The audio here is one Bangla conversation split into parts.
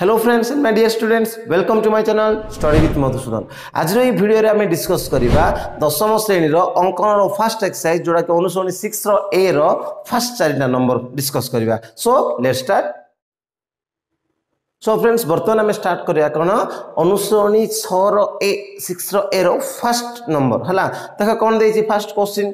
hello friends and my dear students welcome to my channel study with Madhusudan ଆଜିର ଏହି ଭିଡ଼ିଓରେ ଆମେ ଡିସ୍କସ୍ କରିବା ଦଶମ ଶ୍ରେଣୀର ଅଙ୍କନର ଫାର୍ଷ୍ଟ ଏକ୍ସରସାଇଜ୍ ଯେଉଁଟାକି ଅନୁସରଣୀ ସିକ୍ସର ଏର ଫାର୍ଷ୍ଟ ଚାରିଟା ନମ୍ବର ଡିସ୍କସ୍ କରିବା so let start so friends ବର୍ତ୍ତମାନ ଆମେ ଷ୍ଟାର୍ଟ କରିବା କ'ଣ ଅନୁସରଣୀ ଛଅର ଏ ସିକ୍ସର ଏର ଫାର୍ଷ୍ଟ ନମ୍ବର ହେଲା ଦେଖ କ'ଣ ଦେଇଛି ଫାର୍ଷ୍ଟ କ୍ୱେଶ୍ଚିନ୍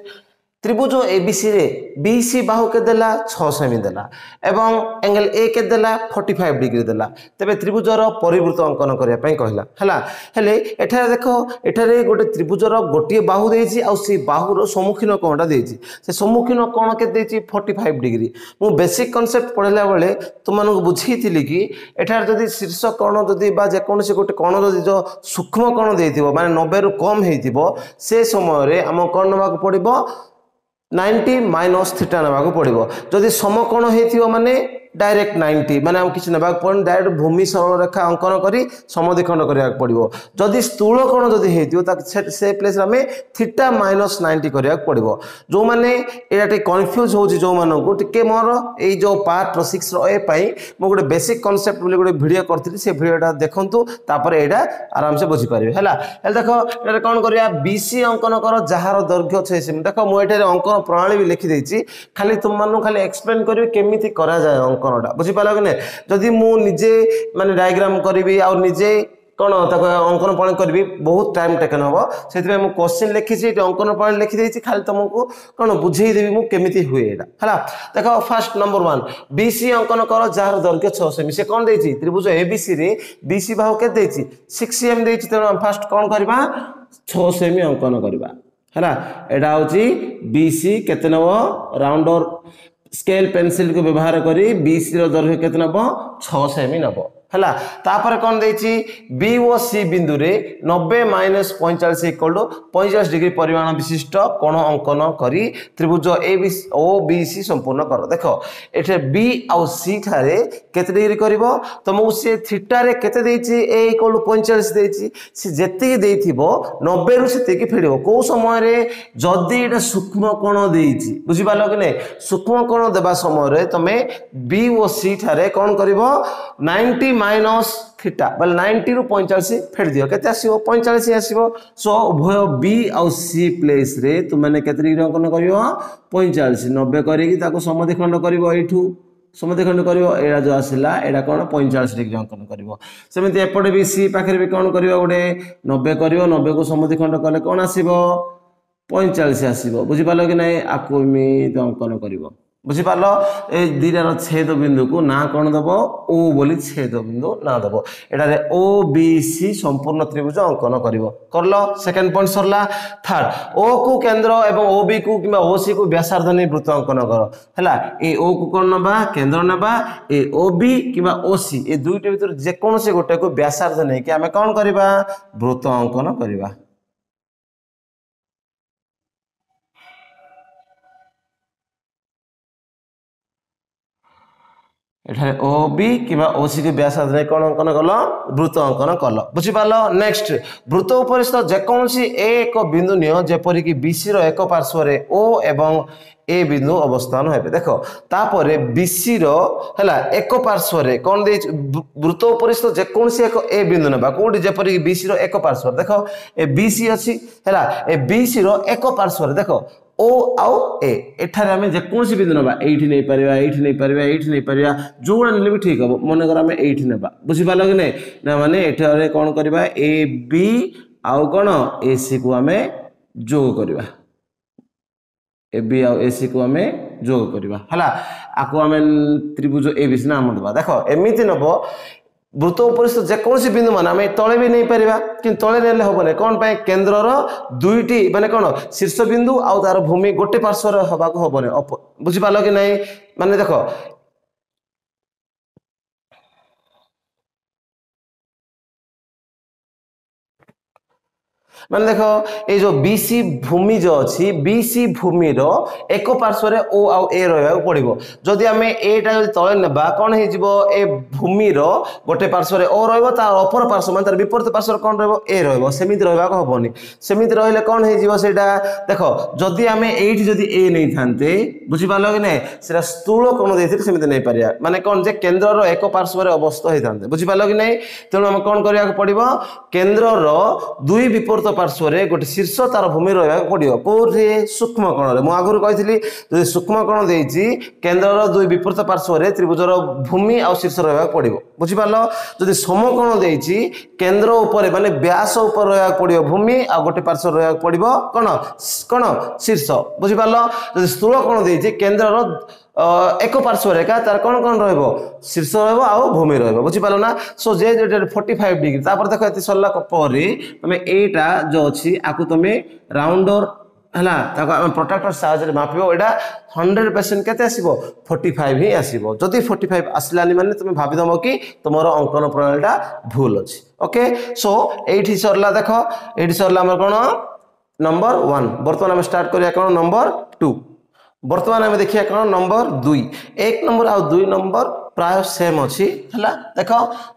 ত্রিভুজ এবিসিরে বিসি বাহু কে দেলা ছ সেমি দেলা এবং এঙ্গেল এ কে দেলা ফর্টি ফাইভ ডিগ্রি দেলা তেমনি ত্রিভুজর পরিবৃত অঙ্কন করা কহিলা হ্যাঁ হলে এখানে দেখ এখানে গোটে ত্রিভুজর গোটিয়ে বাহু দিয়েছি সেই বাহুর সম্মুখীন কোণটা দিয়েছি সে সম্মুখীন কোণ কে দিয়েছি ফর্টি ফাইভ ডিগ্রি মু বেসিক কনসেপ্ট পড়াইলা বেড়ে তোমাকে বুঝাইলি কি এখানে যদি শীর্ষ কোণ যদি বা যেকোন গোটে কোণ যদি সূক্ষ্ম কোণ দিয়ে মানে নবে রু কম হয়ে সে সময় আমি কোণ নেওয়া পড়ব 90 माइनस थीटा नाक पड़ो जदि समकोण होने ডাইরেক্ট নাইনটি মানে আমি কিছু নেওয়া পড়ে ডাইরেক্ট ভূমি সরলরেখা অঙ্কন করে সমদ্বিখণ্ড করা পড়ব যদি স্থূলকোণ যদি হয়েছিল সে প্লেসে আমি থিটা মাইনস নাইনটি করা পড়ব যে এটা টিকি কনফ্यूज হচ্ছে যে টিকি মোর এই যে পার্টর সিক্সর এ পাই মু গোটে বেসিক কনসেপ্ট বলে গোটে ভিডিও করি সে ভিডিওটা দেখুন তাপরে এটা আরামসে বুঝিপারে হ্যাঁ হলে দেখ এটা কম করা বিসি অঙ্কন কর যার দৈর্ঘ্য ছয় সেমি দেখ মু এটার অঙ্কন প্রণালী বি লিখি দিয়েছি খালি তোমাকে খালি এক্সপ্লেন করবি কেমিতি করা যায় অঙ্ক কোণটা বুঝিপার কি না যদি মু নিজে মানে ডায়াগ্রাম করিবি আর নিজে কোণ তাকে অঙ্কন প্রণয় করবি বহুত টাইম টেকেন হব সেইপাই মু কোশ্চিন লিখিছি এটি অঙ্কন প্রণয় লিখি দিয়েছি খালি তোমাকে কোণ বুঝাই দেবি মু কেমিতি হুয়ে এটা হ্যাঁ দেখ ফার্স্ট নম্বর ওয়ান বিসি অঙ্কন কর যার দৈর্ঘ্য ছ সেমি সে কোণ দিয়েছি ত্রিভুজ এবিসি রে বিসি বাহু কে দিয়েছি সিক্স এম দিয়েছি তেমন ফার্স্ট কোণ করিবা ছ সেমি অঙ্কন করিবা ହେଲା এটা ହେଉଛି বিসি ସି নব রাউন্ডর ସ୍କେଲ ପେନସିଲ୍କୁ ବ୍ୟବହାର କରି ବିସିର ଦୈର୍ଘ୍ୟ କେତେ ନେବ ଛଅ ସେମି ନେବ ହେଲା ତାପରେ କ'ଣ ଦେଇଛି ବି ଓ ସି ବିନ୍ଦୁରେ ନବେ ମାଇନସ୍ ପଇଁଚାଳିଶ ଇକ୍ୱଲ ଟୁ ପଇଁଚାଳିଶ ଡିଗ୍ରୀ ପରିମାଣ ବିଶିଷ୍ଟ କୋଣ ଅଙ୍କନ କରି ତ୍ରିଭୁଜ ଏ ବି ଓ ବି ସି ସମ୍ପୂର୍ଣ୍ଣ କର ଦେଖ ଏଠାରେ ବି ଆଉ ସି ଠାରେ କେତେ ଡିଗ୍ରୀ କରିବ ତୁମକୁ ସିଏ ଥିଟାରେ କେତେ ଦେଇଛି ଏ ଇକ୍ୱଲ ପଇଁଚାଳିଶ ଦେଇଛି ସେ ଯେତିକି ଦେଇଥିବ ନବେରୁ ସେତିକି ଫେରିବ କେଉଁ ସମୟରେ ଯଦି ଏଇଟା ସୂକ୍ଷ୍ମ ଦେଇଛି ବୁଝିପାରିଲ କି ନାହିଁ ସୂକ୍ଷ୍ମ ଦେବା ସମୟରେ ତୁମେ ବି ଓ ସି ଠାରେ କ'ଣ କରିବ ନାଇଣ୍ଟି माइनस थीटा बोले नाइंटी रु पैंचाश फेट दिव के आस पैंचाश आसो सो उभय बी आउ सी प्लेस रे तुमने के अंकन कर पैंचाश नबे करमधि खंड कर समधि खंड कर जो आसला एटा कौन पैंचाश डिग्री अंकन करमती एपटे भी सी पाखे भी कौन कर गोटे नबे कर नबे को समधि खंड कले कौन आस पैंचाश आस बुझिपाल कि ना आपको अंकन करें ବୁଝିପାରିଲ ଏ ଦୁଇଟାର ଛେଦ ବିନ୍ଦୁକୁ ନାଁ କ'ଣ ଦେବ ଓ ବୋଲି ଛେଦ ବିନ୍ଦୁ ନାଁ ଦେବ ଏଠାରେ ଓ ବି ସି ସମ୍ପୂର୍ଣ୍ଣ ତ୍ରିଭୁଜ ଅଙ୍କନ କରିବ କରିଲ ସେକେଣ୍ଡ ପଏଣ୍ଟ ସରିଲା ଥାର୍ଡ ଓ କୁ କେନ୍ଦ୍ର ଏବଂ ଓ ବି କୁ କିମ୍ବା ଓ ସି କୁ ବ୍ୟାସାର୍ଦ୍ଧ ନେଇ ବୃତ୍ତ ଅଙ୍କନ କର ହେଲା ଏ ଓ କୁ କ'ଣ ନେବା କେନ୍ଦ୍ର ନେବା ଏ ଓ ବି କିମ୍ବା ଓ ସି ଏ ଦୁଇଟି ଭିତରୁ ଯେକୌଣସି ଗୋଟେକୁ ବ୍ୟାସାର୍ଦ୍ଧ ନେଇକି ଆମେ କ'ଣ କରିବା ବୃତ୍ତ ଅଙ୍କନ କରିବା এখানে ও বি কিংবা ও সি কে ব্যাস আধারে কোন অঙ্কন কল বৃত্ত অঙ্কন কল বুঝিপার নেক্সট বৃত্ত উপরিস্থ যেকোনসি এ এক বিন্দু নিও যেপরিকি বিসির এক পার্শ্বরে ও এবং এ বিন্দু অবস্থান হবে দেখ তাপরে বিসির হেলা হ্যাঁ, এক পার্শ্বরে কোণ দিয়ে বৃত্ত উপরিস্থ যেকোনসি এক এ বিন্দু নেবা কোটি যেপরিকি বিসির এক পার্শ্বরে দেখো এ বিসি অছি হেলা এ বিসির এক পার্শ্বরে দেখো ଓ ଆଉ ଏ ଏଠାରେ ଆମେ ଯେକୌଣସି ବିନ୍ଦୁ ନେବା ଏଇଠି ନେଇପାରିବା ଏଇଠି ନେଇପାରିବା ଏଇଠି ନେଇପାରିବା ଯେଉଁଗୁଡ଼ା ନେଲେ ବି ଠିକ୍ ହେବ ମନେକର ଆମେ ଏଇଠି ନେବା ବୁଝିପାରିଲ କି ନାହିଁ ନା ମାନେ ଏଠାରେ କ'ଣ କରିବା ଏ ବି ଆଉ କ'ଣ ଏ ସିକୁ ଆମେ ଯୋଗ କରିବା ଏ ବି ଆଉ ଏ ସିକୁ ଆମେ যোগ করা হল আকু আমি ত্রিভুজ এ বিসি নাম দেবা দেখ এমিতি নব ବୃତ ଉପରିସ୍ଥ ଯେକୌଣସି ବିନ୍ଦୁ ମାନେ ଆମେ ତଳେ ବି ନେଇପାରିବା କିନ୍ତୁ ତଳେ ନେଲେ ହେବନି କ'ଣ ପାଇଁ କେନ୍ଦ୍ରର ଦୁଇଟି ମାନେ କ'ଣ ଶୀର୍ଷ ବିନ୍ଦୁ ଆଉ ତା'ର ଭୂମି ଗୋଟେ ପାର୍ଶ୍ୱରେ ହେବାକୁ ହେବନି ବୁଝିପାରିଲ କି ନାହିଁ ମାନେ ଦେଖ ମାନେ ଦେଖ ଏଇ ଯେଉଁ ବି ସି ଭୂମି ଯେଉଁ ଅଛି ବି ସି ଭୂମିର ଏକ ପାର୍ଶ୍ୱରେ ଓ ଆଉ ଏ ରହିବାକୁ ପଡ଼ିବ ଯଦି ଆମେ ଏଟା ଯଦି ତଳେ ନେବା କ'ଣ ହେଇଯିବ ଏ ଭୂମିର ଗୋଟେ ପାର୍ଶ୍ୱରେ ଓ ରହିବ ତା ଅପର ପାର୍ଶ୍ୱ ମାନେ ତାର ବିପରୀତ ପାର୍ଶ୍ୱରେ କ'ଣ ରହିବ ଏ ରହିବ ସେମିତି ରହିବାକୁ ହେବନି ସେମିତି ରହିଲେ କ'ଣ ହେଇଯିବ ସେଇଟା ଦେଖ ଯଦି ଆମେ ଏଇଠି ଯଦି ଏ ନେଇଥାନ୍ତେ ବୁଝିପାରିଲ କି ନାହିଁ ସେଇଟା ସ୍ଥୂଳ କୋଣ ଦେଇଥିଲେ ସେମିତି ନେଇପାରିବା ମାନେ କ'ଣ ଯେ କେନ୍ଦ୍ରର ଏକ ପାର୍ଶ୍ୱରେ ଅବସ୍ଥିତ ହେଇଥାନ୍ତେ ବୁଝିପାରିଲ କି ନାହିଁ ତେଣୁ ଆମେ କ'ଣ କରିବାକୁ ପଡ଼ିବ କେନ୍ଦ୍ରର ଦୁଇ ବିପରୀତ ପ୍ରକୃତ ପାର୍ଶ୍ୱରେ ଗୋଟେ ଶୀର୍ଷ ତାର ଭୂମି ରହିବାକୁ ପଡ଼ିବ କେଉଁଠି କଣରେ ମୁଁ ଆଗରୁ କହିଥିଲି ଯଦି ସୂକ୍ଷ୍ମ କଣ ଦେଇଛି କେନ୍ଦ୍ରର ଦୁଇ ବିପୃତ ପାର୍ଶ୍ୱରେ ତ୍ରିଭୁଜର ଭୂମି ଆଉ ଶୀର୍ଷ ରହିବାକୁ ପଡ଼ିବ ବୁଝିପାରିଲ ଯଦି ସମ କଣ ଦେଇଛି କେନ୍ଦ୍ର ଉପରେ ମାନେ ବ୍ୟାସ ଉପରେ ରହିବାକୁ ପଡ଼ିବ ଭୂମି ଆଉ ଗୋଟେ ପାର୍ଶ୍ୱରେ ରହିବାକୁ ପଡ଼ିବ କ'ଣ କ'ଣ ଶୀର୍ଷ ବୁଝିପାରିଲ ଯଦି ସ୍ଥୂଳ କଣ ଦେଇଛି କେନ୍ଦ୍ରର ଏକ ପାର୍ଶ୍ୱ ରେଖା ତାର କ'ଣ କ'ଣ ରହିବ ଶୀର୍ଷ ରହିବ ଆଉ ଭୂମି ରହିବ ବୁଝିପାରିଲ ନା ସୋ ଯେ ଫର୍ଟି ଫାଇଭ୍ ଡିଗ୍ରୀ ତାପରେ ଦେଖ ଏତେ ସରିଲା ପରେ ତମେ ଏଇଟା ଯେଉଁ ଅଛି ଆକୁ ତମେ ରାଉଣ୍ଡର ହେଲା ତାକୁ ଆମେ ପ୍ରଟ୍ରାକ୍ଟର ସାହାଯ୍ୟରେ ମାପିବ ଏଇଟା ହଣ୍ଡ୍ରେଡ଼ ପରସେଣ୍ଟ କେତେ ଆସିବ ଫର୍ଟି ଫାଇଭ୍ ହିଁ ଆସିବ ଯଦି ଫର୍ଟି ଫାଇଭ୍ ଆସିଲାନି ମାନେ ତୁମେ ଭାବିଦେବ କି ତୁମର ଅଙ୍କନ ପ୍ରଣାଳୀଟା ଭୁଲ ଅଛି ଓକେ ସୋ ଏଇଠି ସରିଲା ଦେଖ ଏଇଠି ସରିଲା ଆମର କ'ଣ ନମ୍ବର ୱାନ୍ ବର୍ତ୍ତମାନ ଆମେ ଷ୍ଟାର୍ଟ କରିବା କ'ଣ ନମ୍ବର ଟୁ বর্তমানে আমি দেখি এখন নম্বর দুই এক নম্বর আর দুই নম্বর ପ୍ରାୟ ସେମ୍ ଅଛି ହେଲା ଦେଖ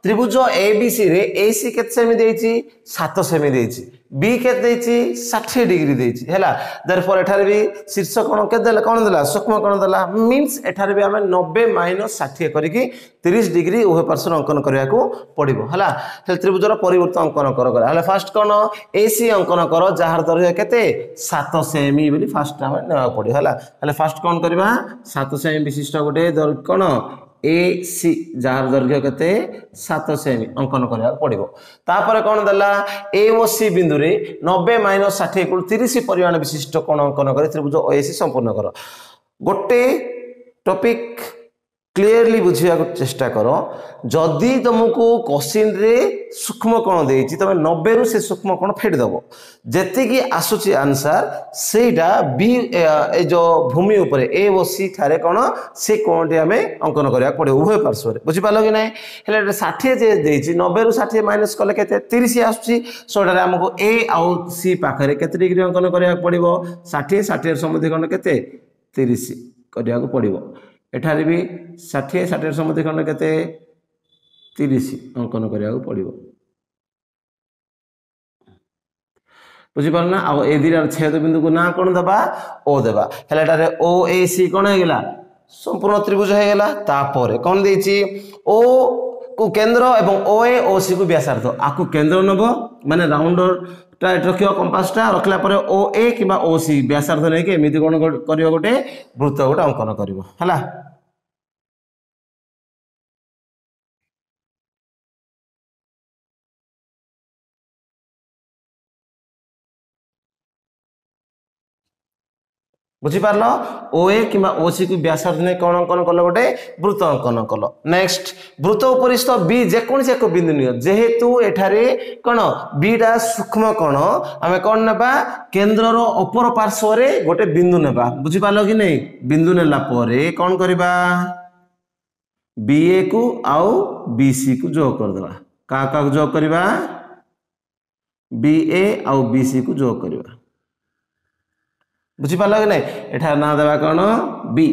ତ୍ରିଭୁଜ ଏ ବି ସିରେ ଏ ସି କେତେ ସେମି ଦେଇଛି ସାତ ସେମି ଦେଇଛି ବି କେତେ ଦେଇଛି ଷାଠିଏ ଡିଗ୍ରୀ ଦେଇଛି ହେଲା ଦେରଫର ଏଠାରେ ବି ଶୀର୍ଷ କୋଣ କେତେ ଦେଲା କ'ଣ ଦେଲା ସୂକ୍ଷ୍ମ କୋଣ ଦେଲା ମିନ୍ସ ଏଠାରେ ବି ଆମେ ନବେ ମାଇନସ୍ ଷାଠିଏ କରିକି ତିରିଶ ଡିଗ୍ରୀ ଉଭୟ ପାର୍ଶ୍ୱର ଅଙ୍କନ କରିବାକୁ ପଡ଼ିବ ହେଲା ହେଲେ ତ୍ରିଭୁଜର ପରିବର୍ତ୍ତ ଅଙ୍କନ କର କର ହେଲେ ଫାର୍ଷ୍ଟ କ'ଣ ଏ ସି ଅଙ୍କନ କର ଯାହାର ଦୈର୍ଘ୍ୟ କେତେ ସାତ ସେମି ବୋଲି ଫାର୍ଷ୍ଟ ଆମେ ନେବାକୁ ପଡ଼ିବ ହେଲା ହେଲେ ଫାର୍ଷ୍ଟ କ'ଣ କରିବା ସାତ ସେମି ବିଶିଷ୍ଟ ଗୋଟେ କ'ଣ एसी कते सत सेमी अङ्कन पर्व तापर कन् देला ए सि बिन्दुले नब्बे मनस ष कुल तिरि परिमाण विशिष्ट को त्रिभुज ओ ए सी सम्पूर्ण गर गोटे टोपिक କ୍ଲିୟରଲି ବୁଝିବାକୁ ଚେଷ୍ଟା କର ଯଦି ତୁମକୁ କୋଶ୍ଚିନ୍ରେ ସୂକ୍ଷ୍ମ କ'ଣ ଦେଇଛି ତୁମେ ନବେରୁ ସେ ସୂକ୍ଷ୍ମ କ'ଣ ଫେଡ଼ିଦେବ ଯେତିକି ଆସୁଛି ଆନ୍ସାର ସେଇଟା ବି ଏ ଯେଉଁ ଭୂମି ଉପରେ ଏ ବସି ଠାରେ କ'ଣ ସେ କ'ଣଟି ଆମେ ଅଙ୍କନ କରିବାକୁ ପଡ଼ିବ ଉଭୟ ପାର୍ଶ୍ୱରେ ବୁଝିପାରିଲ କି ନାହିଁ ହେଲେ ଏଟା ଷାଠିଏ ଯେ ଦେଇଛି ନବେରୁ ଷାଠିଏ ମାଇନସ୍ କଲେ କେତେ ତିରିଶ ଆସୁଛି ସୋଟାରେ ଆମକୁ ଏ ଆଉ ସି ପାଖରେ କେତେ ଡିଗ୍ରୀ ଅଙ୍କନ କରିବାକୁ ପଡ଼ିବ ଷାଠିଏ ଷାଠିଏ ସମୁଦ୍ରୀକରଣ କେତେ ତିରିଶ କରିବାକୁ ପଡ଼ିବ ଏଠାରେ ବି ଷାଠିଏ ଷାଠିଏ ସମୁଦ୍ରୀକରଣ କେତେ ତିରିଶ ଅଙ୍କନ କରିବାକୁ ପଡ଼ିବ ବୁଝିପାରିଲ ନା ଆଉ ଏ ଦୁଇଟାର ଛେଦ ବିନ୍ଦୁକୁ ନାଁ କ'ଣ ଦେବା ଓ ଦେବା ହେଲେ ଏଠାରେ ଓ ଏ ସି କ'ଣ ହେଇଗଲା ସମ୍ପୂର୍ଣ୍ଣ ତ୍ରିଭୁଜ ହେଇଗଲା ତାପରେ କ'ଣ ଦେଇଛି ଓ କୁ କେନ୍ଦ୍ର ଏବଂ ଓ ଏ ଓ ସି କୁ ବ୍ୟାସାର୍ଥ ଆକୁ କେନ୍ଦ୍ର ନେବ ମାନେ ରାଉଣ୍ଡରଟା ଏଠି ରଖିବ କମ୍ପାସଟା ରଖିଲା ପରେ ଓ ଏ କିମ୍ବା ଓ ସି ବ୍ୟାସାର୍ଥ ନେଇକି ଏମିତି କ'ଣ କରିବ ଗୋଟେ ବୃତ୍ତ ଗୋଟେ ଅଙ୍କନ କରିବ ହେଲା ବୁଝିପାରିଲ ଓ ଏ କିମ୍ବା ଓସିକୁ ବ୍ୟାସାର୍ଦ୍ଧ ନେଇ କ'ଣ ଅଙ୍କନ କଲ ଗୋଟେ ବୃତ ଅଙ୍କନ କଲ ନେକ୍ସଟ ବୃତ ଉପରିସ୍ଥ ବି ଯେକୌଣସି ଏକ ବିନ୍ଦୁ ନିଅ ଯେହେତୁ ଏଠାରେ କ'ଣ ବିଟା ସୂକ୍ଷ୍ମ କ'ଣ ଆମେ କ'ଣ ନେବା କେନ୍ଦ୍ରର ଅପର ପାର୍ଶ୍ୱରେ ଗୋଟେ ବିନ୍ଦୁ ନେବା ବୁଝିପାରିଲ କି ନାହିଁ ବିନ୍ଦୁ ନେଲା ପରେ କ'ଣ କରିବା ବିଏକୁ ଆଉ ବି ସିକୁ ଯୋଗ କରିଦେବା କାହା କାହାକୁ ଯୋଗ କରିବା ବିଏ ଆଉ ବି ସିକୁ ଯୋଗ କରିବା ବୁଝିପାରିଲ କି ନାହିଁ ଏଠାରେ ନା ଦେବା କ'ଣ ବି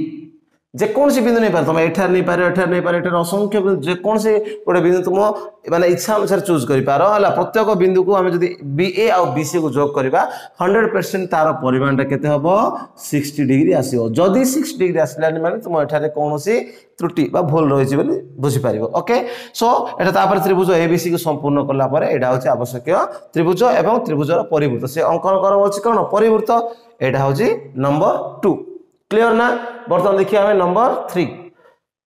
যেকোনসি বিন্দু নেই তুমি এঠার নেইপার এঠার নেইপার এটার অসংখ্য বিন্দু যেকোনসি গোটে বিন্দু তুম মানে ইচ্ছা অনুসারে চুজ করিপার হল প্রত্যেক বিন্দু কু আমি যদি বি এ আসি কু যোগ করা হন্ড্রেড পরসেন্ট তার পরিমাণটা কেতে হব সিক্সটি ডিগ্রি আসব যদি সিক্সটি ডিগ্রি আসলানি মানে তুমি এখানে কৌশি ত্রুটি বা ভুল রয়েছে বলে বুঝিপার ওকে সো এটা তাপরে ত্রিভুজ এ এবিসি কু সম্পূর্ণ কলা পরে এটা হচ্ছে আবশ্যকীয় ত্রিভুজ এবং ত্রিভুজর পরিবৃত সে অঙ্কন করা হচ্ছে কোণ পরিবৃত এটা হচ্ছে নম্বর টু क्लीयर ना बर्तमान देखिए आम नंबर थ्री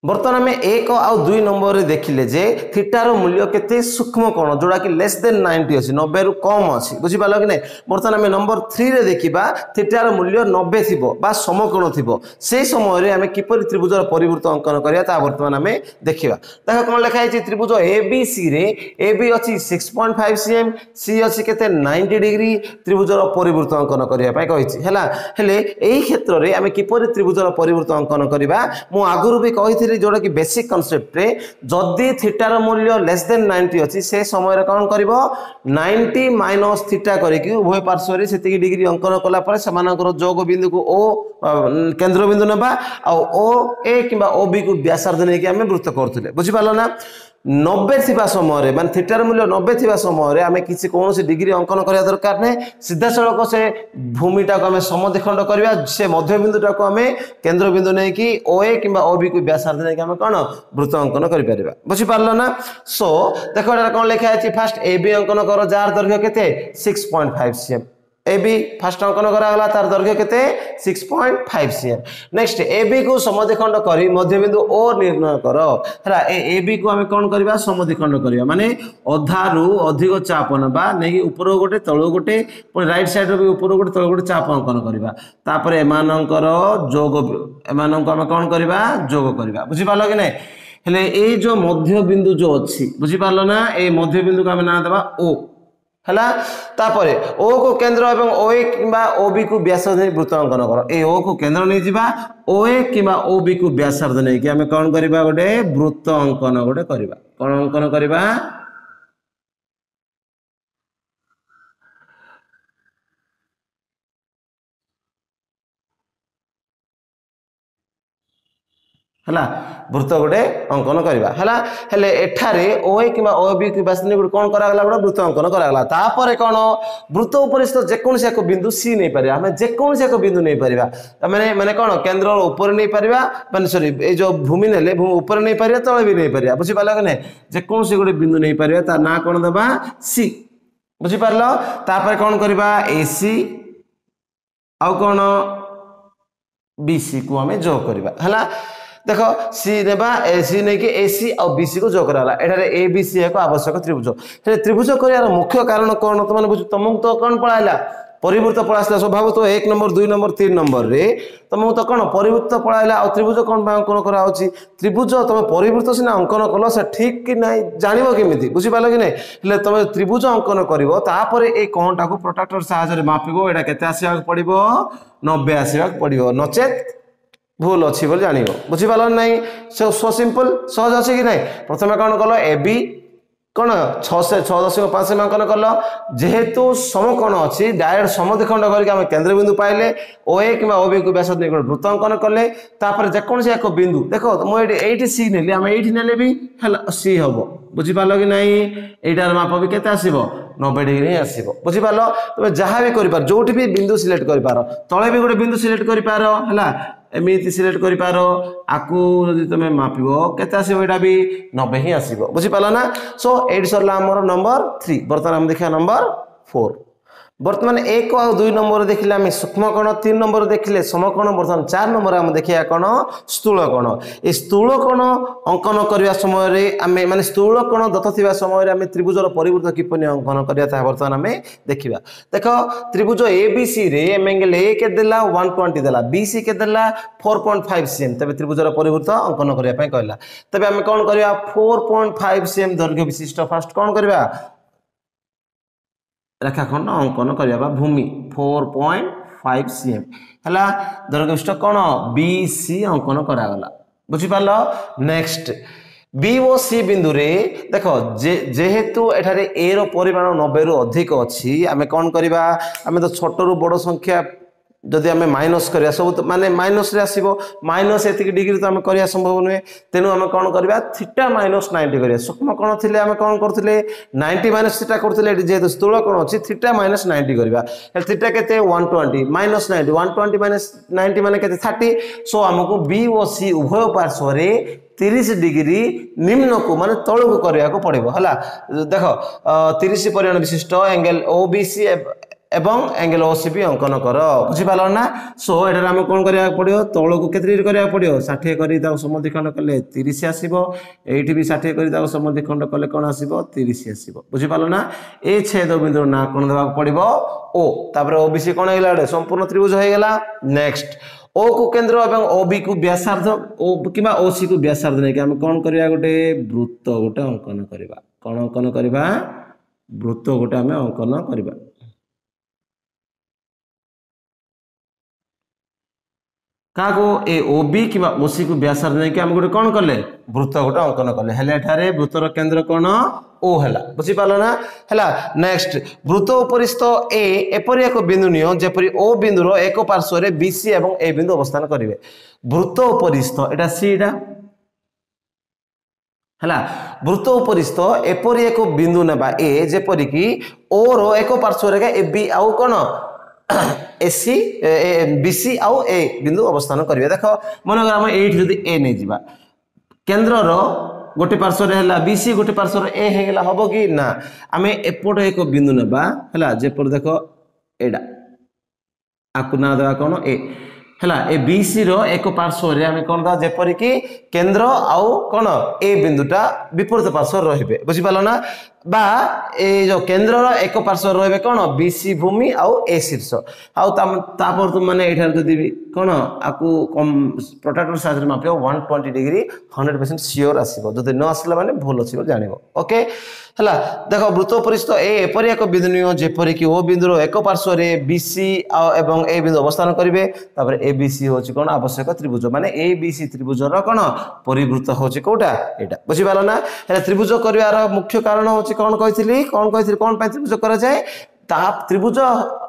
ବର୍ତ୍ତମାନ ଆମେ ଏକ ଆଉ ଦୁଇ ନମ୍ବରରେ ଦେଖିଲେ ଯେ ଥିଟାର ମୂଲ୍ୟ କେତେ ସୂକ୍ଷ୍ମ କୋଣ ଯେଉଁଟାକି ଲେସ୍ ଦେନ୍ ନାଇଣ୍ଟି ଅଛି ନବେରୁ କମ୍ ଅଛି ବୁଝିପାରିଲ କି ନାହିଁ ବର୍ତ୍ତମାନ ଆମେ ନମ୍ବର ଥ୍ରୀରେ ଦେଖିବା ଥିଟାର ମୂଲ୍ୟ ନବେ ଥିବ ବା ସମକୋଣ ଥିବ ସେହି ସମୟରେ ଆମେ କିପରି ତ୍ରିଭୁଜର ପରିବୃତ୍ତ ଅଙ୍କନ କରିବା ତାହା ବର୍ତ୍ତମାନ ଆମେ ଦେଖିବା ଦେଖ କ'ଣ ଲେଖା ହେଇଛି ତ୍ରିଭୁଜ ଏ ବି ସିରେ ଏ ବି ଅଛି six point five cm C ଅଛି କେତେ ନାଇଣ୍ଟି ଡିଗ୍ରୀ ତ୍ରିଭୁଜର ପରିବୃତ୍ତ ଅଙ୍କନ କରିବା ପାଇଁ କହିଛି ହେଲା ହେଲେ ଏହି କ୍ଷେତ୍ରରେ ଆମେ କିପରି ତ୍ରିଭୁଜର ପରିବୃତ୍ତ ଅଙ୍କନ କରିବା ମୁଁ ଆଗରୁ ବି କହିଥିଲି ଏଥିରେ ଯେଉଁଟାକି ବେସିକ୍ କନସେପ୍ଟରେ ଯଦି ଥିଟାର ମୂଲ୍ୟ ଲେସ୍ ଦେନ୍ ନାଇଣ୍ଟି ଅଛି ସେ ସମୟରେ କ'ଣ କରିବ ନାଇଣ୍ଟି ମାଇନସ୍ ଥିଟା କରିକି ଉଭୟ ପାର୍ଶ୍ୱରେ ସେତିକି ଡିଗ୍ରୀ ଅଙ୍କନ କଲା ପରେ ସେମାନଙ୍କର ଯୋଗ ବିନ୍ଦୁକୁ ଓ କେନ୍ଦ୍ରବିନ୍ଦୁ ନେବା ଆଉ ଓ ଏ କିମ୍ବା ଓ ବିକୁ ବ୍ୟାସାର୍ଦ୍ଧ ନେଇକି ଆମେ ବୃତ୍ତ କରୁଥିଲେ ବୁଝିପାରିଲ ନା নবে থাকা সময় মানে থিটার মূল্য নবে থাকা সময় আমি কিছু কৌশি ডিগ্রি অঙ্কন করা দরকার না সিধাসলখ সে ভূমিটাকে আমি সমদ্বিখণ্ড করা সে মধ্যবিন্দুটা আমি কেন্দ্রবিন্দু নেই ও এ কিংবা ও বি কু ব্যাসার্ধ নেই আমি কোণ বৃত্ত অঙ্কন করে পারা বুঝিপারল না সো দেখো এটা কোণ লেখা আছে ফার্স্ট এ বি অঙ্কন কর যার দৈর্ঘ্য কেতে six point five cm A B first अंकन कराला तार दर्घ्य केते 6.5 सीएम नेक्स्ट ए बी को समद्विखंड करि मध्यबिंदु ओ निर्णय करो है ए ए बी को हम कोन करबा समद्विखंड करवा माने अधारु अधिक चाप ना नेकी ऊपर गोटे तळो गोटे रईट सैड भी ऊपर गोटे तळो गोटे चाप अंकन करबा तापर करवापर एम जोग एम आम कौन करवा जोग बुझि पालो कि नै हेले ए जो मध्यबिंदु जो अछि बुझि पालो ना ए मध्यबिंदु को आम ना देवा ओ ହେଲା ତାପରେ ଓ କୁ କେନ୍ଦ୍ର ଏବଂ ଓ ଏ କିମ୍ବା ଓ ବି କୁ ବ୍ୟାସାର୍ଦ୍ଧ ନେଇ ବୃତ୍ତ ଅଙ୍କନ କର ଏ ଓ କୁ କେନ୍ଦ୍ର ନେଇଯିବା ଓ ଏ କିମ୍ବା ଓ ବି କୁ ବ୍ୟାସାର୍ଦ୍ଧ ନେଇକି ଆମେ କ'ଣ କରିବା ଗୋଟେ ବୃତ୍ତ ଅଙ୍କନ ଗୋଟେ କରିବା କ'ଣ ଅଙ୍କନ କରିବା ହେଲା ବୃତ୍ତ ଗୋଟେ ଅଙ୍କନ କରିବା ହେଲା ହେଲେ ଏଠାରେ ଓ ଏ କିମ୍ବା ଓ ବି କିମ୍ବା ଗୁଡ଼ିକ କ'ଣ କରାଗଲା ଗୋଟେ ବୃତ୍ତ ଅଙ୍କନ କରାଗଲା ତାପରେ କ'ଣ ବୃତ୍ତ ଉପରିସ୍ଥ ଯେକୌଣସି ଏକ ବିନ୍ଦୁ ସି ନେଇପାରିବା ଆମେ ଯେକୌଣସି ଏକ ବିନ୍ଦୁ ନେଇପାରିବା ମାନେ ମାନେ କ'ଣ କେନ୍ଦ୍ର ଉପରେ ନେଇପାରିବା ମାନେ ସରି ଏଇ ଯେଉଁ ଭୂମି ନେଲେ ଭୂମି ଉପରେ ନେଇପାରିବା ତଳେ ବି ନେଇପାରିବା ବୁଝିପାରିଲା କି ନାହିଁ ଯେକୌଣସି ଗୋଟେ ବିନ୍ଦୁ ନେଇପାରିବା ତା ନାଁ କ'ଣ ଦେବା ସି ବୁଝିପାରିଲ ତାପରେ କ'ଣ କରିବା ଏ ସି ଆଉ କ'ଣ ବିସିକୁ ଆମେ ଯୋଗ କରିବା ହେଲା দেখ ସି ନେବା ସି ନେଇକି ଏ ସି ଆଉ ବି ସିକୁ ଯୋଗ କରାଗଲା ଏଠାରେ ଏ ବି ସି ଏକ ଆବଶ୍ୟକ ତ୍ରିଭୁଜ ହେଲେ ତ୍ରିଭୁଜ କରିବାର ମୁଖ୍ୟ କାରଣ କ'ଣ ତୁମେ ବୁଝୁ ତମକୁ ତ କ'ଣ ପଳାଇଲା ପରିବୃତ୍ତ ପଳା ଆସିଲା ସ୍ୱଭାବତଃ ଏକ ନମ୍ବର ଦୁଇ ନମ୍ବର ତିନି ନମ୍ବରରେ ତମକୁ ତ କ'ଣ ପରିବୃତ୍ତ ପଳାଇଲା ଆଉ ତ୍ରିଭୁଜ କ'ଣ ପାଇଁ ଅଙ୍କନ କରାହେଉଛି ତ୍ରିଭୁଜ ତମେ ପରିବୃତ୍ତ ସିନା ଅଙ୍କନ କଲ ସେ ଠିକ୍ କି ନାହିଁ ଜାଣିବ କେମିତି ବୁଝିପାରିଲ କି ନାହିଁ ହେଲେ ତମେ ତ୍ରିଭୁଜ ଅଙ୍କନ କରିବ ତାପରେ ଏଇ କ'ଣଟାକୁ ପ୍ରୋଟ୍ରାକ୍ଟର ସାହାଯ୍ୟରେ ମାପିବ ଏଇଟା କେତେ ଆସିବାକୁ ପଡ଼ିବ ନବେ ଆସିବାକୁ ପଡ଼ିବ ନଚେତ୍ ভুল অছি বলে জাণিব বুঝিপার না সো সিম্পল সহজ অছি কি না প্রথমে কোণ কল এ বি কোণ ছ দশমিক পাঁচ সীমাঙ্কন কল যেহেতু সমকোণ অছি ডাইরেক্ট সমদ্বিখণ্ড করিকি আমি কেন্দ্রবিন্দু পাইলে ও এ কিংবা ও বি কু ব্যাস নিকট বৃত্ত অঙ্কন কলে তাপরে যেকোনসি এক বিন্দু দেখ মু এটি এইটি সি নেলি আমি এইটি নেলে বি হ্যালো সি হব বুঝিপারল কি নাই এইটার মাপ বি কেতে আসব নবে ডিগ্রি ହିଁ ଆସିବ ବୁଝିପାରିଲ ତମେ ଯାହା ବି କରିପାର ଯେଉଁଠି ବି ବିନ୍ଦୁ ସିଲେକ୍ଟ କରିପାର ତଳେ ବି ଗୋଟେ ବିନ୍ଦୁ ସିଲେକ୍ଟ କରିପାର ହେଲା ଏମିତି ସିଲେକ୍ଟ କରିପାର ଆକୁ ଯଦି ତୁମେ ମାପିବ କେତେ ଆସିବ ଏଇଟା ବି ନବେ ହିଁ ଆସିବ ବୁଝିପାରିଲ ନା ସୋ ଏଇଠି ସରିଲା ଆମର ନମ୍ବର ଥ୍ରୀ ବର୍ତ୍ତମାନ ଆମେ ଦେଖିବା ନମ୍ବର ଫୋର୍ ବର୍ତ୍ତମାନ ଏକ ଆଉ ଦୁଇ ନମ୍ବର ଦେଖିଲେ ଆମେ ସୂକ୍ଷ୍ମ କଣ ତିନି ନମ୍ବର ଦେଖିଲେ ସମକଣ ବର୍ତ୍ତମାନ ଚାରି ନମ୍ବର ଆମେ ଦେଖିବା କ'ଣ ସ୍ଥୂଳ କଣ ଏ ସ୍ଥୂଳ କଣ ଅଙ୍କନ କରିବା ସମୟରେ ଆମେ ମାନେ ସ୍ଥୂଳ କଣ ଦତ ଥିବା ସମୟରେ ଆମେ ତ୍ରିଭୁଜର ପରିବୃତ୍ତ କିପରି ଅଙ୍କନ କରିବା ତାହା ବର୍ତ୍ତମାନ ଆମେ ଦେଖିବା ଦେଖ ତ୍ରିଭୁଜ ଏ ବି ସିରେ ଏମ୍ଏ ଏ କେତେ ଦେଲା ୱାନ୍ ଟ୍ୱେଣ୍ଟି ଦେଲା ବି ସି କେତେ ଦେଲା four point five C M ତେବେ ତ୍ରିଭୁଜର ପରିବୃତ୍ତ ଅଙ୍କନ କରିବା ପାଇଁ କହିଲା ତେବେ ଆମେ କ'ଣ କରିବା four point five C M ଦୈର୍ଘ୍ୟ ବିଶିଷ୍ଟ ଫାଷ୍ଟ କ'ଣ କରିବା ରେଖାଖଣ୍ଡ ଅଙ୍କନ କରିବା ବା ଭୂମି four point five C M ହେଲା ଦୈର୍ଘ୍ୟବିଷ୍ଟ କ'ଣ ବି ସି ଅଙ୍କନ କରାଗଲା ବୁଝିପାରିଲ ନେକ୍ସଟ বি ও সি বিন্দুরে দেখ যেহেতু এখানে এর পরিমাণ নবেরু অধিক অছি আমি কন করা আমি তো ছোটরু বড় সংখ্যা যদি আমি মাইনস করা সব মানে মাইনসে আসব মাইনস এতিক ডিগ্রি তো আমি করা সম্ভৱ নুহে তেনু আমি কম করা থিটা মাইনস নাইনটি করা সূক্ষ্ম কোণ লে আমি কম করলে নাইনটি মাইনস থিটা করলে এটি যেহেতু স্থূল কোণ অনেক থিটা মাইনস নাইনটি করা থিটা কে one twenty minus ninety one twenty মানে কে থার্টি সো আমাক বি ও সি উভয় পার্শ্বরে তিরিশ ডিগ্রি নিম্নক মানে তলক করা পড়ব হল দেখ তিরিশ পরিমাণ বিশিষ্ট এঙ্গেল ও বি সি ଏବଂ ଆଙ୍ଗେଲ ଓସି ବି ଅଙ୍କନ କର ବୁଝିପାରିଲ ନା ସୋ ଏଠାରେ ଆମକୁ କ'ଣ କରିବାକୁ ପଡ଼ିବ ତଳକୁ କେତେ ଡିଗ୍ରୀ କରିବାକୁ ପଡ଼ିବ ଷାଠିଏ କରି ତାକୁ ସମ୍ବନ୍ଧୀ ଖଣ୍ଡ କଲେ ତିରିଶ ଆସିବ ଏଇଠି ବି ଷାଠିଏ କରି ତାକୁ ସମ୍ବନ୍ଧୀ ଖଣ୍ଡ କଲେ କ'ଣ ଆସିବ ତିରିଶ ଆସିବ ବୁଝିପାରିଲ ନା ଏ ଛେଦ ବିନ୍ଦୁ ନା କ'ଣ ଦେବାକୁ ପଡ଼ିବ ଓ ତାପରେ ଓ ବି ସି କ'ଣ ହେଇଗଲା ଗୋଟେ ସମ୍ପୂର୍ଣ୍ଣ ତ୍ରିଭୁଜ ହେଇଗଲା ନେକ୍ସଟ ଓ କୁ କେନ୍ଦ୍ର ଏବଂ ଓ ବି କୁ ବ୍ୟାସାର୍ଦ୍ଧ ଓ କିମ୍ବା ଓ ସି କୁ ବ୍ୟାସାର୍ଦ୍ଧ ନେଇକି ଆମେ କ'ଣ କରିବା ଗୋଟେ ବୃତ୍ତ ଗୋଟେ ଅଙ୍କନ କରିବା କ'ଣ ଅଙ୍କନ କରିବା ବୃତ୍ତ ଗୋଟେ ଆମେ ଅଙ୍କନ କରିବା କାହାକୁ ଏ ଓ ବି କିମ୍ବା ଓସିକୁ ବ୍ୟାସର ନେଇକି ଆମେ ଗୋଟେ କ'ଣ କଲେ ବୃତ୍ତ ଗୋଟେ ଅଙ୍କନ କଲେ ହେଲେ ଏଠାରେ ବୃତ୍ତର କେନ୍ଦ୍ର କ'ଣ ଓ ହେଲା ବୁଝିପାରିଲ ନା ହେଲା ନେକ୍ସଟ ବୃତ ଉପରିସ୍ଥ ଏ ଏପରି ଏକ ବିନ୍ଦୁ ନିଅ ଯେପରି ଓ ବିନ୍ଦୁର ଏକ ପାର୍ଶ୍ୱରେ ବି ସି ଏବଂ ଏ ବିନ୍ଦୁ ଅବସ୍ଥାନ କରିବେ ବୃତ୍ତ ଉପରିସ୍ଥ ଏଇଟା ସି ଏଟା ହେଲା ବୃତ୍ତ ଉପରିସ୍ଥ ଏପରି ଏକ ବିନ୍ଦୁ ନେବା ଏ ଯେପରିକି ଓର ଏକ ପାର୍ଶ୍ୱରେ ଏ ବି ଆଉ କ'ଣ এসি বিসি আউ এ বিন্দু অবস্থান করবে দেখ মনে কর আমি এইটি যদি এ নিয়ে যা কেন্দ্র গোটে পার্শ্বরে হল বিসি গোটে পার্শ্বরে এ হয়ে গেল হব কি না আমি এপটে এক বিন্দু নেবা হল যেপর দেখ এটা আকু না দেওয়া এ ହେଲା ଏ ବିସିର ଏକ ପାର୍ଶ୍ୱରେ ଆମେ କ'ଣ ଦେବା ଯେପରିକି କେନ୍ଦ୍ର ଆଉ କ'ଣ ଏ ବିନ୍ଦୁଟା ବିପରୀତ ପାର୍ଶ୍ୱରେ ରହିବେ ବୁଝିପାରିଲ ନା ବା ଏ ଯେଉଁ କେନ୍ଦ୍ରର ଏକ ପାର୍ଶ୍ୱରେ ରହିବେ କ'ଣ ବିସି ଭୂମି ଆଉ ଏ ଶୀର୍ଷ ଆଉ ତାପରେ ତୁମମାନେ ଏଇଠାରେ ଯଦି କ'ଣ ଆକୁ ପ୍ରଟାକ୍ଟର ସାହାଯ୍ୟରେ ମାପିବ one twenty degree hundred percent sure ଆସିବ ଯଦି ନ ଆସିଲା ମାନେ ଭୁଲ ଅଛି ବୋଲି ଜାଣିବ ଓକେ ହେଲା ଦେଖ ବୃତ୍ତ ପରିସ୍ଥ ଏ ଏପରି ଏକ ବିନ୍ଦୁନୀୟ ଯେପରିକି ଓ ବିନ୍ଦୁର ଏକ ପାର୍ଶ୍ୱରେ ବି ସି ଆଉ ଏବଂ ଏ ବିନ୍ଦୁ ଅବସ୍ଥାନ କରିବେ ତାପରେ ଏ ବି ସି ହେଉଛି କ'ଣ ଆବଶ୍ୟକ ତ୍ରିଭୁଜ ମାନେ ଏ ବି ସି ତ୍ରିଭୁଜର କ'ଣ ପରିବୃତ ହେଉଛି କେଉଁଟା ଏଇଟା ବୁଝିପାରିଲ ନା ହେଲେ ତ୍ରିଭୁଜ କରିବାର ମୁଖ୍ୟ କାରଣ ହେଉଛି କ'ଣ କହିଥିଲି କ'ଣ କହିଥିଲି କ'ଣ ପାଇଁ ତ୍ରିଭୁଜ କରାଯାଏ ତାହା ତ୍ରିଭୁଜ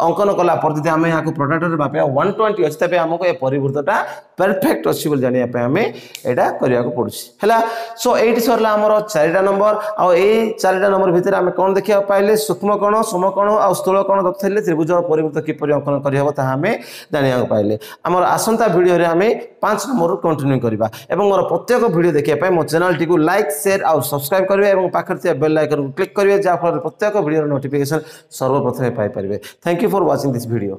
ଅଙ୍କନ କଲା ପରେ ଯଦି ଆମେ ଏହାକୁ ପ୍ରଡ଼କ୍ଟରେ ମାପିବା ୱାନ୍ ଟ୍ୱେଣ୍ଟି ଅଛି ତେବେ ଆମକୁ ଏ ପରିବୃତ୍ତଟା ପରଫେକ୍ଟ ଅଛି ବୋଲି ଜାଣିବା ପାଇଁ ଆମେ ଏଇଟା କରିବାକୁ ପଡ଼ୁଛି ହେଲା ସୋ ଏଇଠି ସରିଲା ଆମର ଚାରିଟା ନମ୍ବର ଆଉ ଏଇ ଚାରିଟା ନମ୍ବର ଭିତରେ ଆମେ କ'ଣ ଦେଖିବାକୁ ପାଇଲେ ସୂକ୍ଷ୍ମ କଣ ସମକୋଣ ଆଉ ସ୍ଥୂଳ କଣ ଦଥିଲେ ତ୍ରିଭୁଜର ପରିବୃତ୍ତ କିପରି ଅଙ୍କନ କରିହେବ ତାହା ଆମେ ଜାଣିବାକୁ ପାଇଲେ ଆମର ଆସନ୍ତା ଭିଡ଼ିଓରେ ଆମେ ପାଞ୍ଚ ନମ୍ବରରୁ କଣ୍ଟିନ୍ୟୁ କରିବା ଏବଂ ମୋର ପ୍ରତ୍ୟେକ ଭିଡ଼ିଓ ଦେଖିବା ପାଇଁ ମୋ ଚ୍ୟାନେଲଟିକୁ ଲାଇକ୍ ସେୟାର ଆଉ ସବସ୍କ୍ରାଇବ୍ କରିବେ ଏବଂ ପାଖରେ ଥିବା ବେଲ୍ ଆଇକନ୍କୁ କ୍ଲିକ୍ କରିବେ ଯାହାଫଳରେ ପ୍ରତ୍ୟେକ ଭିଡ଼ିଓର ନୋଟିଫିକେସନ୍ ସର୍ବ প্রথমে পাইপারে thank you for watching this video